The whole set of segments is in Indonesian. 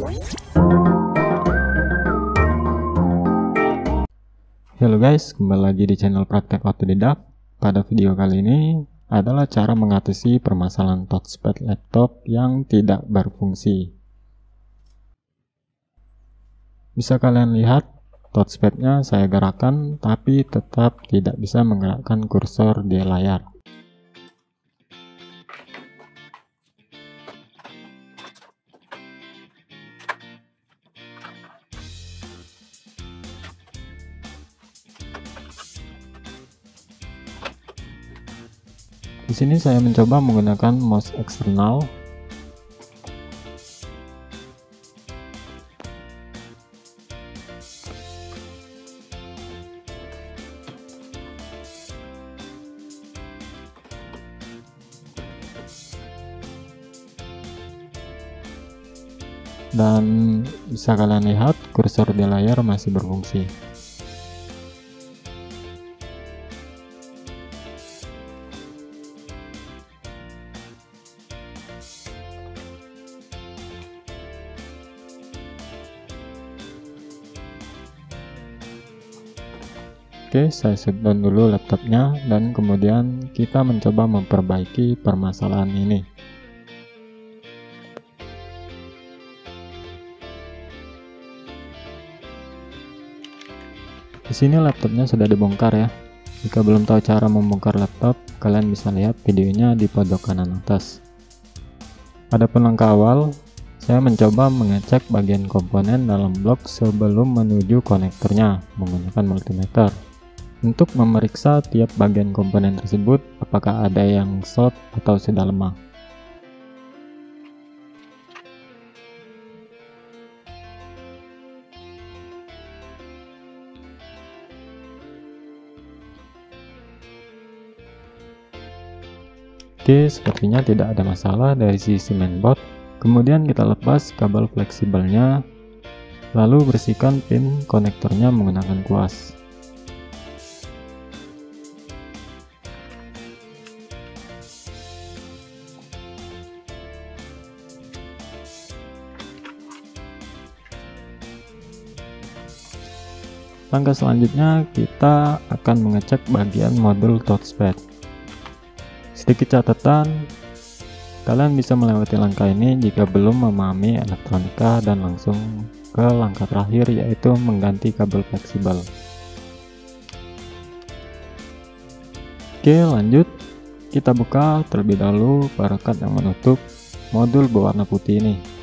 Halo guys, kembali lagi di channel Praktek Otodidak. Pada video kali ini adalah cara mengatasi permasalahan touchpad laptop yang tidak berfungsi. Bisa kalian lihat, touchpadnya saya gerakkan tapi tetap tidak bisa menggerakkan kursor di layar. Di sini saya mencoba menggunakan mouse eksternal. Dan bisa kalian lihat kursor di layar masih berfungsi. Oke, saya shutdown dulu laptopnya dan kemudian kita mencoba memperbaiki permasalahan ini. Di sini laptopnya sudah dibongkar ya. Jika belum tahu cara membongkar laptop, kalian bisa lihat videonya di pojok kanan atas. Adapun langkah awal, saya mencoba mengecek bagian komponen dalam blok sebelum menuju konektornya menggunakan multimeter untuk memeriksa tiap bagian komponen tersebut apakah ada yang short atau sudah lemah. Oke, sepertinya tidak ada masalah dari sisi mainboard. Kemudian kita lepas kabel fleksibelnya, lalu bersihkan pin konektornya menggunakan kuas. Langkah selanjutnya kita akan mengecek bagian modul touchpad. Sedikit catatan, kalian bisa melewati langkah ini jika belum memahami elektronika dan langsung ke langkah terakhir yaitu mengganti kabel fleksibel. Oke lanjut, kita buka terlebih dahulu perekat yang menutup modul berwarna putih ini.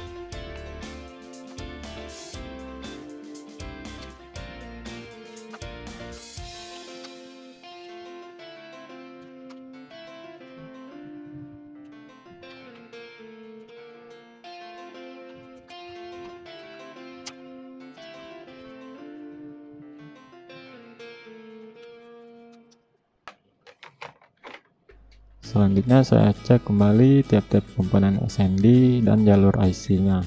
Selanjutnya saya cek kembali tiap-tiap komponen SMD dan jalur IC-nya.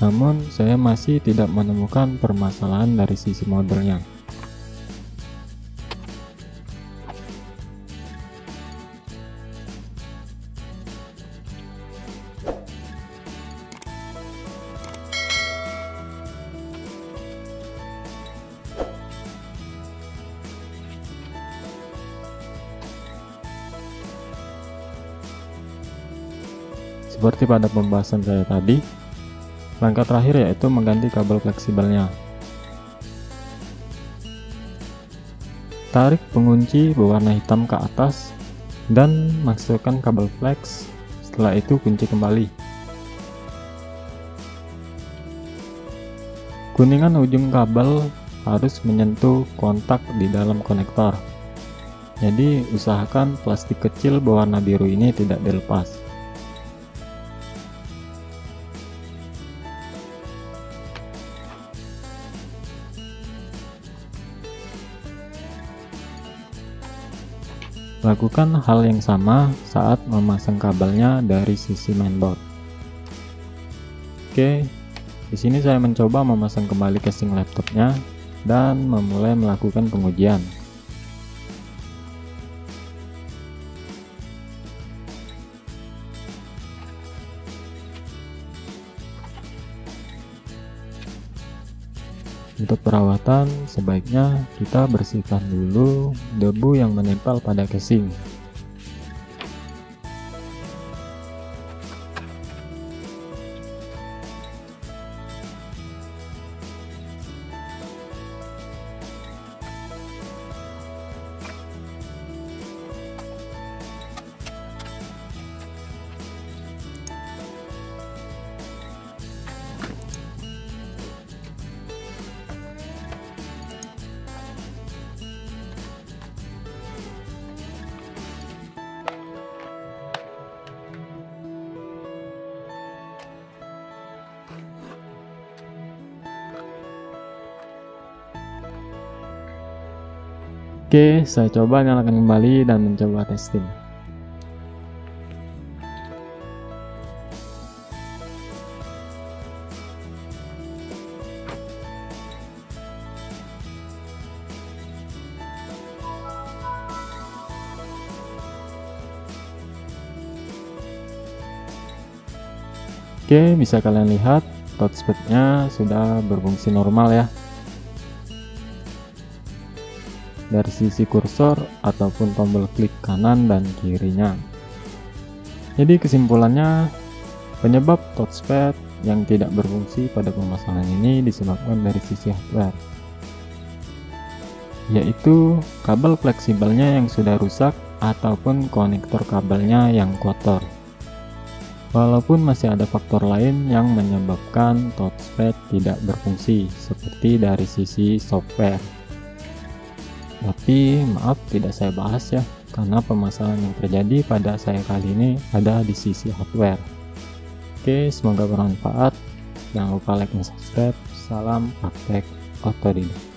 Namun, saya masih tidak menemukan permasalahan dari sisi modelnya. Seperti pada pembahasan saya tadi, langkah terakhir yaitu mengganti kabel fleksibelnya. Tarik pengunci berwarna hitam ke atas dan masukkan kabel flex, setelah itu kunci kembali. Kuningan ujung kabel harus menyentuh kontak di dalam konektor. Jadi usahakan plastik kecil berwarna biru ini tidak dilepas. Lakukan hal yang sama saat memasang kabelnya dari sisi mainboard. Oke, di sini saya mencoba memasang kembali casing laptopnya dan memulai melakukan pengujian. Untuk perawatan, sebaiknya kita bersihkan dulu debu yang menempel pada casing. Oke, saya coba nyalakan kembali dan mencoba testing. Oke, bisa kalian lihat touchpadnya sudah berfungsi normal ya. Dari sisi kursor ataupun tombol klik kanan dan kirinya. Jadi kesimpulannya, penyebab touchpad yang tidak berfungsi pada pemasangan ini disebabkan dari sisi hardware, yaitu kabel fleksibelnya yang sudah rusak ataupun konektor kabelnya yang kotor. Walaupun masih ada faktor lain yang menyebabkan touchpad tidak berfungsi, seperti dari sisi software tapi maaf tidak saya bahas ya karena permasalahan yang terjadi pada saya kali ini ada di sisi hardware. Oke semoga bermanfaat. Jangan lupa like dan subscribe. Salam praktek otodidak